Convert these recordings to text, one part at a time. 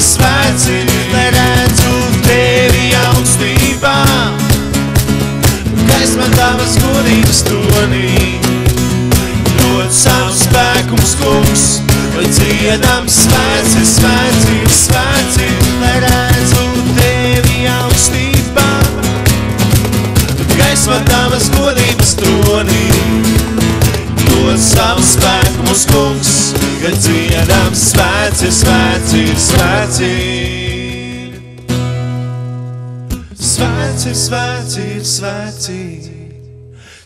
svēci, neredzu tevi augstībā, gaismā tavas godības tonī. Dod savu spēku mums kungs, lai dziedam svēci, svēci, svēci, neredzu tevi augstībā, gaismā tavas godības tonī. Dod savu spēku mums kungs, kad dziedam svēts ir, svēts ir, svēts ir. Svēts ir, svēts ir, svēts ir.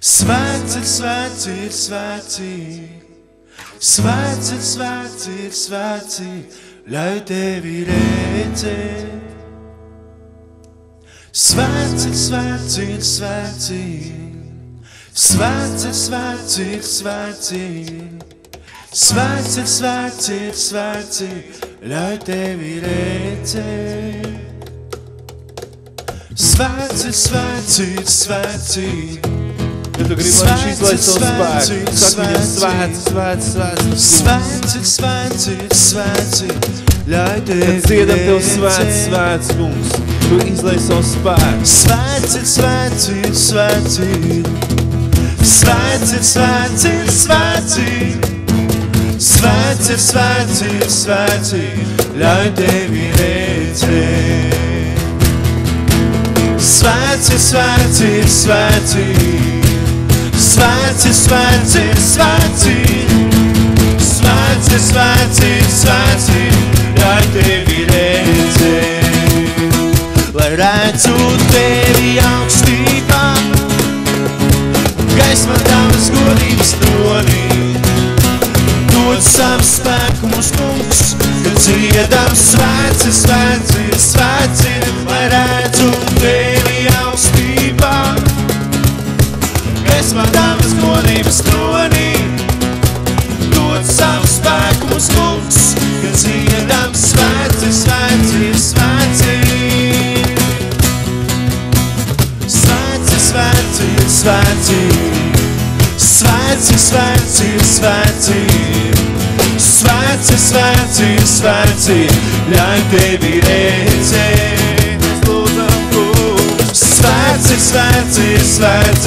Svēts ir, svēts ir, svēts ir. Svēts ir, svēts ir, svēts ir, ļauj tevi redzēt. Svēts ir, svēts ir, svēts ir. Svēts ir, svēts ir, svēts ir. Svēts ir, svēts ir, svēts ir, ļauj tevi redzēt. Svēts ir, svēts ir, svēts ir. Ja tu gribi, lai viņš izlaiž savu spēku, saka viņam svēts, svēts, svēts. Svēts ir, svēts ir, svēts ir, ļauj Kad tevi dziedam tev svēts, redzēt. svēts, kungs. Tu izlaiž savu spēku. Svēts ir, svēts ir, svēts ir. Svēts ir, svēts ir, svēts ir. Svēts ir, svēts ir, svēts ir, ļauj tevi redzēt. Svēts ir, svēts ir, svēts ir. Svēts ir, svēts ir, svēts ir. Svēts ir, svēts ir, svēts ir, ļauj tevi redzēt. Lai redzu tevi augstībā, gaisma tavas godības tronī. Dod savu spēku mums kungs, kad dziedam svēts svēts svēts lai redzu tevi augstībā. Gaisma tavas godības tronī. Dod savu spēku mums kungs, kad dziedam svēts svēts svēts. Svēts svēts svēts. Svēts svēts svēts. Svēts ir, svēts ir, svēts. Ļauj tevi redzēt. Svēts ir, svēts ir, svēts.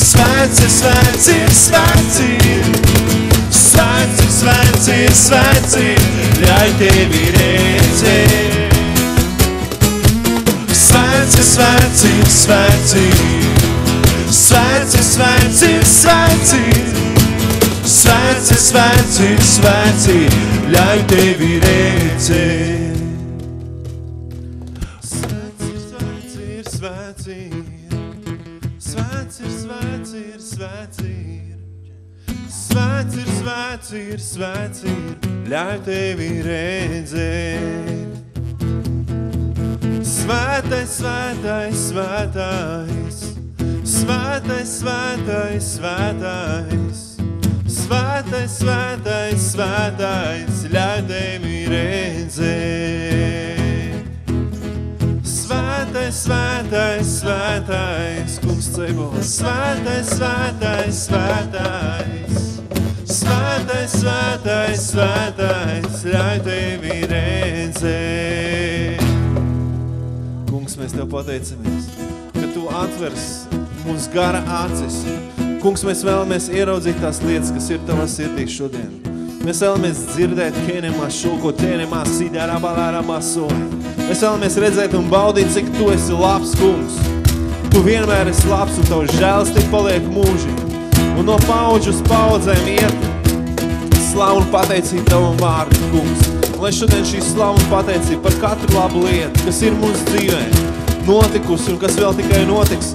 Svēts ir, svēts ir, svēts. Svēts ir, svēts ir, svēts. Ļauj tevi redzēt. Svēts ir, svēts ir, svēts. Svēts ir, svēts ir, svēts. Svēts ir, svēts ir, svēts ir. Ļauj tevi redzēt. Svēts ir, svēts ir, svēts ir. Svēts ir, svēts ir, svēts ir. Svēts ir, svēts ir, svēts ir. Ļauj tevi redzēt. Svētais, svētais, svētais, svētais, svētais, svētais, svētais, svētais, svētais, ļauj tevi redzēt. Svētais, svētais, svētais, kungs cebos, svētais, svētais, svētais, svētais, svētais, svētais, ļauj tevi redzēt. Kungs, mēs Tev pateicamies, ka Tu atvers mums gara acis. Kungs, mēs vēlamies ieraudzīt tās lietas, kas ir Tavā sirdī šodien. Mēs vēlamies dzirdēt kēnemā šoko, tēnemā sīdārā balārā masoja. Mēs vēlamies redzēt un baudīt, cik Tu esi labs, kungs. Tu vienmēr esi labs un Tavs žēlstība paliek mūžīgi. Un no paudžu uz paudzēm iet slavu un pateicību Tavam vārdu, kungs. Un lai šodien šī slavu un pateicība par katru labu lietu, kas ir mūsu dzīvē, notikusi un kas vēl tikai notiks,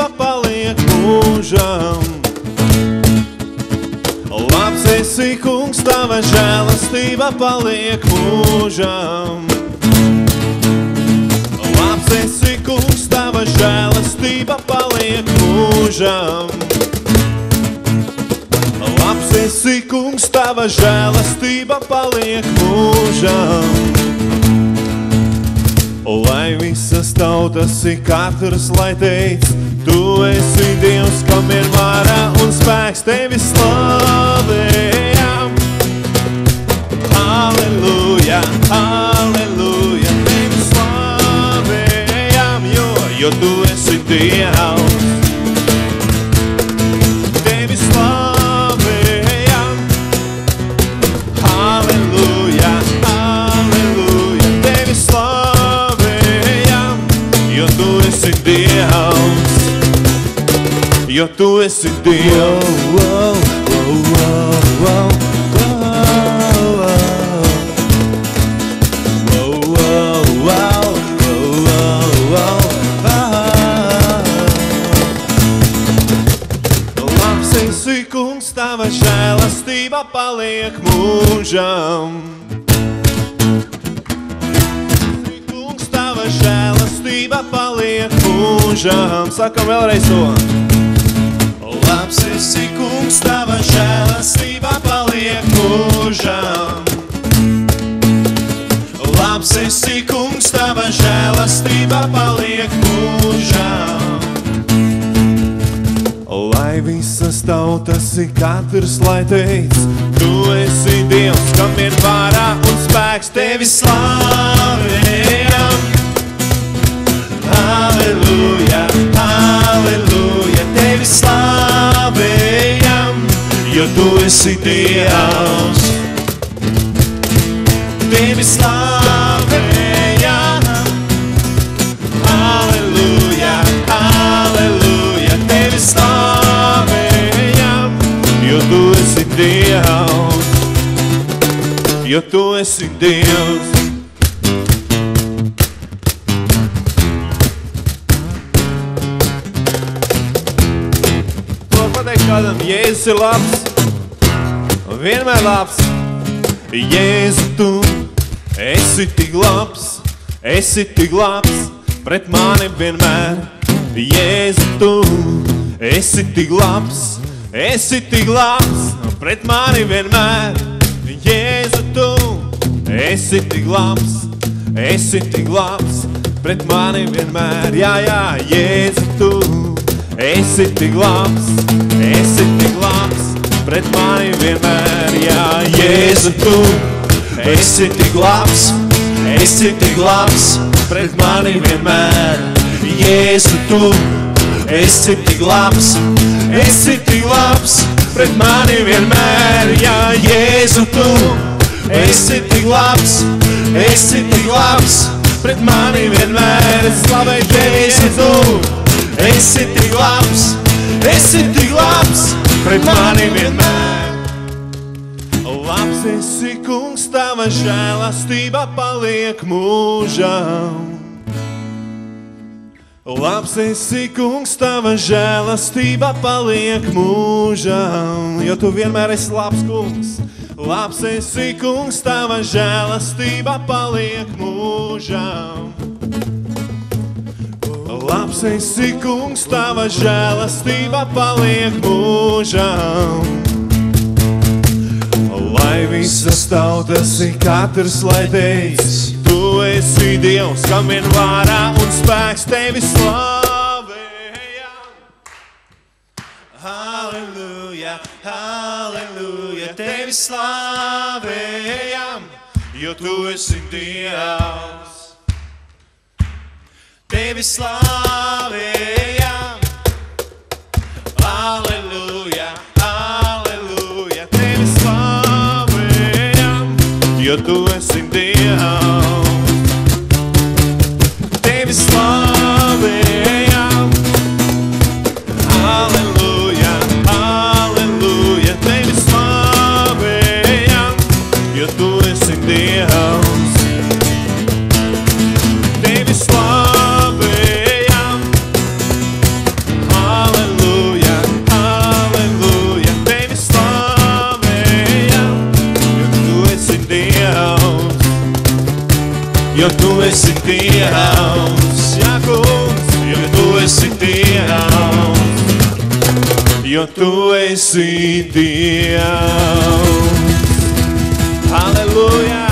cerība paliek mūžam. Labs esi, kungs, tava žēlastība paliek mūžam. Labs esi, kungs, tava žēlastība paliek mūžam. Labs esi, kungs, tava žēlastība paliek mūžam. Lai visas tautas ir katrs, lai teic, tu esi Dievs, kam ir vara un spēks tevi slavējam. Halleluja, halleluja, tevi slavējam, jo, jo tu esi Dievs. Wow, wow, wow, wow, wow. Labs esi kungs, tava žēlastība paliek mūžam. Kungs, tava žēlastība paliek mūžam. Sakam vēlreiz to. Labs žēlastība paliek mūžam. Labs esi kungs, tava žēlastība paliek mūžam. Lai visas tautas ir katrs, lai teic, tu esi Dievs, kam ir vārā un spēks tevi slavējam. Halleluja, halleluja, tevi slavējam, jo tu esi Dievs. Tevi slavējam. Halleluja, halleluja, tevi slavējam, jo tu esi Dievs, jo tu esi Dievs. Ir labs, vienmēr labs. Jēzu, tu esi tik labs, esi tik labs pret mani vienmēr. Jēzu, tu esi tik labs, esi tik labs pret mani vienmēr. Jēzu, tu esi tik labs, esi tik labs pret mani vienmēr. Jā, jā, Jēzu, tu esi tik labs, esi tik labs pret mani vienmēr. Jā, Jēzu, tu esi tik labs, esi tik labs pret mani vienmēr. Jēzu, tu esi tik labs, esi tik labs pret mani vienmēr. Jā, Jēzu, tu esi tik labs, esi tik labs pret mani vienmēr. Tevi, Jēzu, tu esi tik labs, esi tik labs pret mani vienmēr. Labs esi kungs, tava žēlastība paliek mūžam. Labs esi kungs, tava žēlastība paliek mūžam, jo tu vienmēr esi labs kungs. Labs esi kungs, tava žēlastība paliek mūžam. Labs esi kungs, tava žēlastība paliek mūžam. Lai visas tautas ir katrs, lai teic, tu esi Dievs, kam ir vārā un spēks tevi slavējam. Halleluja, halleluja, tevi slavējam, jo tu esi Dievs. Tevi slavējam, jo tu esi Dievs, jā, kungs, jo tu esi Dievs, jo tu esi Dievs. Halleluja!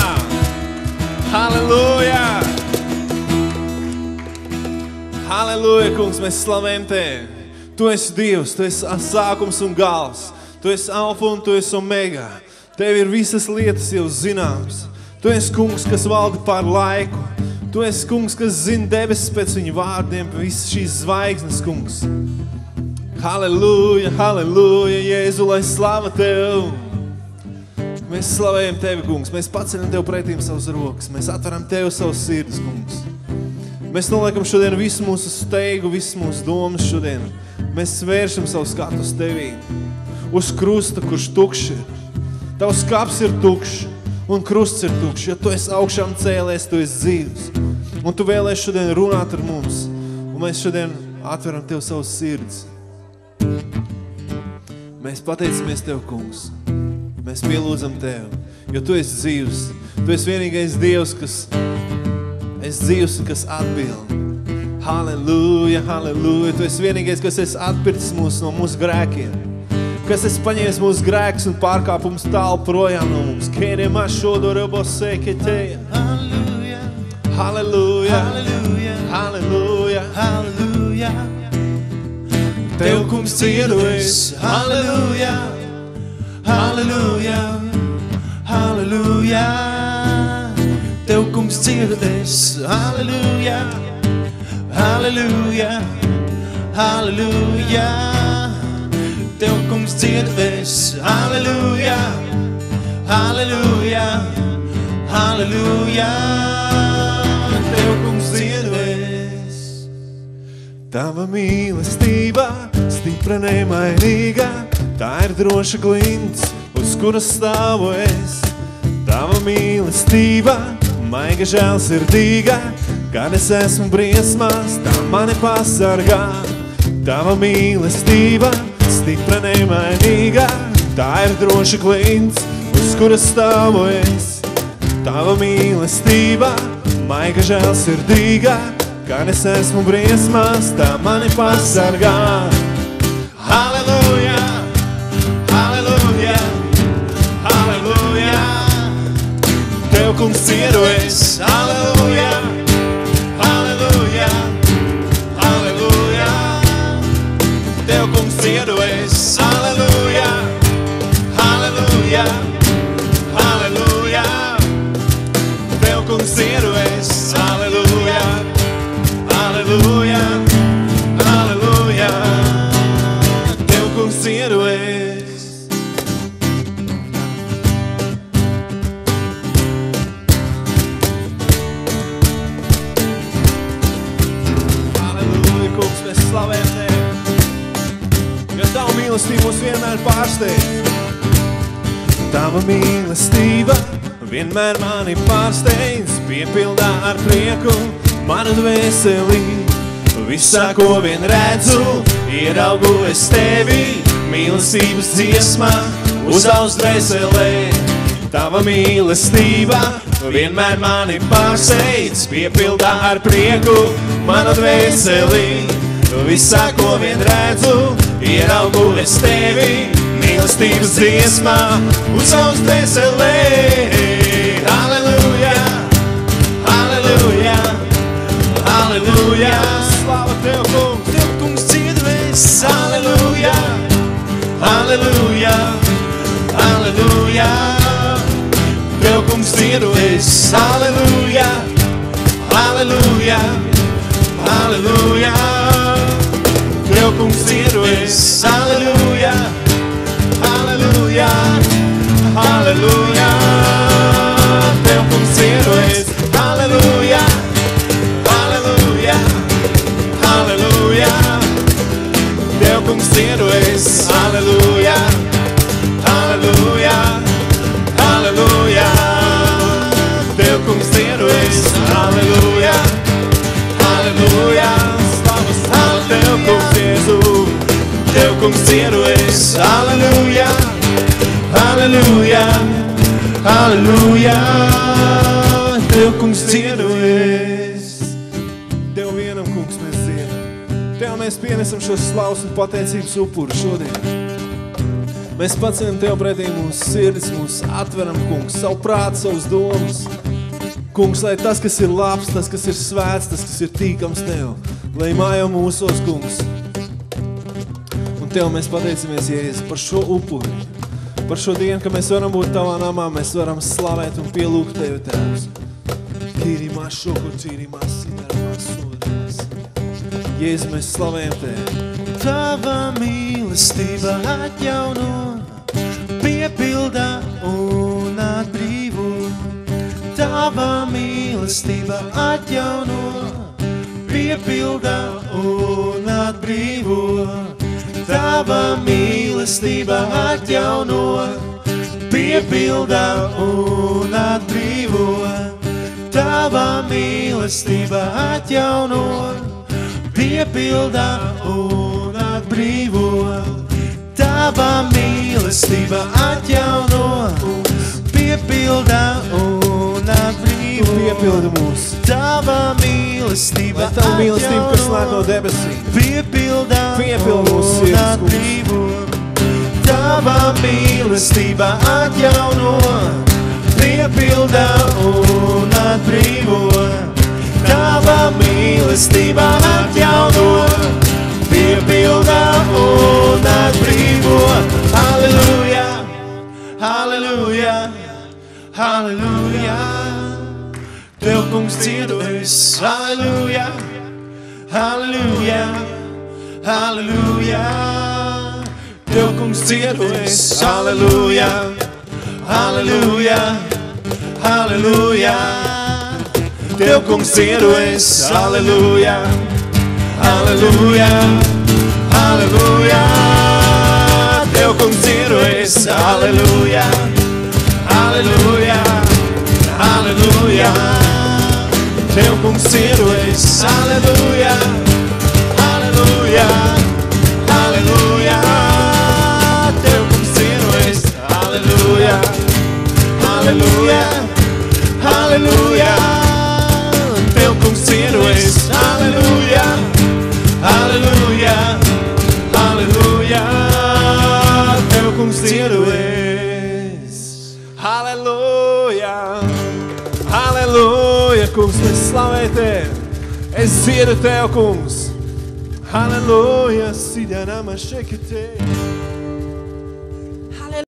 Halleluja! Halleluja, kungs, mēs slavējam Tevi. Tu esi Dievs, Tu esi sākums un gals. Tu esi alfa un Tu esi omega. Tev ir visas lietas jau zināmas. Tu esi kungs, kas valda pār laiku. Tu esi kungs, kas zina debesis pēc viņa vārdiem, visas šīs zvaigznes, kungs. Halleluja, halleluja, Jēzu, lai slava Tev. Mēs slavējam Tevi, kungs. Mēs paceļam Tev pretīm savas rokas. Mēs atveram Tev savas sirdis, kungs. Mēs noliekam šodien visu mūsu steigu, visas mūsu domas šodien. Mēs svēršam savu skatu uz Tevī. Uz krusta, kurš tukšs ir. Tavs kaps ir tukšs un krusts ir tukšs. Ja Tu esi augšām cēlēs, Tu esi dzīvs. Un Tu vēlēsi šodien runāt ar mums. Un mēs šodien atveram Tev savus sirds. Mēs pateicamies Tev, kungs. Mēs pielūdzam Tev, jo Tu esi dzīvs. Tu esi vienīgais Dievs, kas esi dzīvs un kas atbild. Halleluja, halleluja. Tu esi vienīgais, kas esi atpircis mūs no mūsu grēkiem. Kas esi paņēmis mūsu grēks un pārkāpums tālu projām no mums. Kere mašodo rebo seketeja. Halleluja! Halleluja, Halleluja! halleluja. Halleluja! Tev, kungs, ciedu es, halleluja, halleluja, halleluja. Tev, kungs, ciedu es, halleluja, halleluja, halleluja. Tev, kungs, ciedu es, halleluja, halleluja, halleluja. Tev, kungs, ciedu es. Tava mīlestība, stipra nemainīga, tā ir droša klints, uz kuras stāvu es. Tava mīlestība, maiga žēlsirdīga, kad es esmu briesmās, tā mani pasargā. Tava mīlestība, stipra nemainīga, tā ir droša klints, uz kuras stāvu es. Tava mīlestība, maiga žēlsirdīga, kad es esmu briesmās, tā mani pasargā. Halleluja, halleluja, halleluja. Tev, kungs, ciedu es, halleluja, Tava mīlestība mūs vienmēr pārsteidz. Tava mīlestība vienmēr mani pārsteidz, piepildā ar prieku manu dvēseli. Visā, ko vien redzu, ieraugu es Tevi, mīlestības dziesmā, uzauz dvēselē. Tava mīlestība vienmēr mani pārsteidz, piepildā ar prieku manu dvēseli. Visā, ko vien redzu, ieraugu es Tevi, mīlestības dziesmā, uzauz dvēselē. Halleluja, halleluja, halleluja. Slava Tev, kungs! Tev, kungs, ciedu es, halleluja, halleluja, halleluja. Tev, kungs, ciedu es, halleluja, halleluja, halleluja. Tev, kungs, ciedu es, halleluja, halleluja, halleluja. Tev, kungs, ciedu es, halleluja, halleluja, halleluja. Tev, kungs, ciedu Ciedu es, halleluja, halleluja, halleluja. Tev, kungs, dziedu es. Tev vienam, kungs, mēs dziedam. Tev mēs pienesam šo slavas un pateicības upuru šodien. Mēs paceļam Tev pretī mūsu sirdis, mūsu atveram, kungs, savu prātu, savus domas. Kungs, lai tas, kas ir labs, tas, kas ir svēts, tas, kas ir tīkams Tev, lai mājo mūsos, kungs. Tev mēs pateicamies, Jēzus, par šo upuri, par šo dienu, ka mēs varam būt Tavā namā, mēs varam slavēt un pielūgt Tevi, Tēvs. Tīrimā šoku, tīrimā sidarmā sūdās. Jēzus, mēs slavējam Tevi. Tava mīlestība atjauno, piepildā un atbrīvo. Tava mīlestība atjauno, piepildā un atbrīvo. Tava mīlestība atjauno, piepildā un atbrīvo. Tava mīlestība atjauno, piepildā un atbrīvo. Tava mīlestība atjauno, piepildā un atbrīvo. Piepildi mūs. Tava mīlestība Lai Tava mīlestība, kas nāk no debesīm, piepildā Piepildi mūsu sirdis. Tava mīlestība atjauno, piepildā un atbrīvo. Tava mīlestība atjauno, piepildā un atbrīvo. Halleluja, halleluja, halleluja. Tev, kungs, dziedu es, halleluja, halleluja, halleluja. Tev, kungs, dziedu es, halleluja, halleluja, halleluja. Tev, kungs, dziedu es, halleluja, halleluja, halleluja. Tev, kungs, dziedu es, halleluja, halleluja, halleluja. Tev, kungs, dziedu es, halleluja, halleluja, halleluja. Tev, kungs, dziedu es, halleluja, Halleluja, kungs, mēs slavējam Tevi! Es dziedu Tev, kungs! Halleluja! Sidanama šekite!